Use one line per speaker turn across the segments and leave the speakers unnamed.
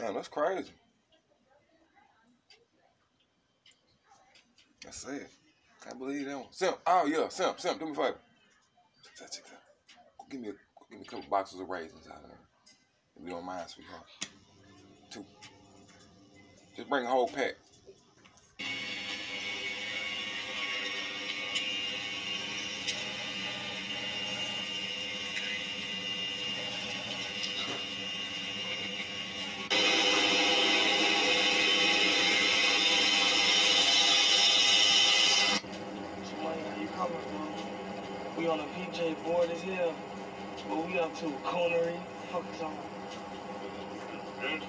Damn, that's crazy. That's it. Can't believe that one. Simp. Oh yeah, Simp. Simp. Do me a favor. Check that. Check that. Give me a give me a couple boxes of raisins out of there. If you don't mind, sweetheart. Two. Just bring a whole pack.
We on a PJ board as hell. but we up to? Coonery? Fuck on. Mm-hmm.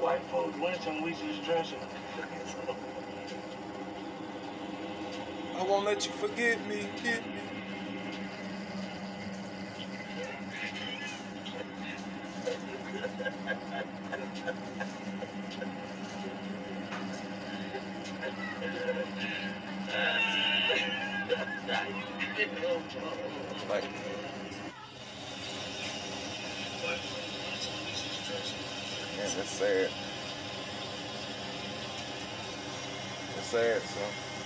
White folks lynch and we just dressing.
I won't let you forget me. Get me. Like, man, that's sad. That's sad, son.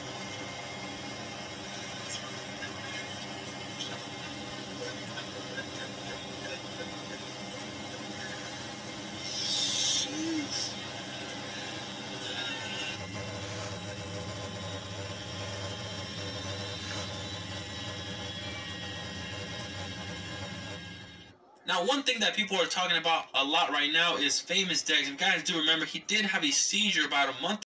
Now, one thing that people are talking about a lot right now is famous Dex. If you guys do remember, he did have a seizure about a month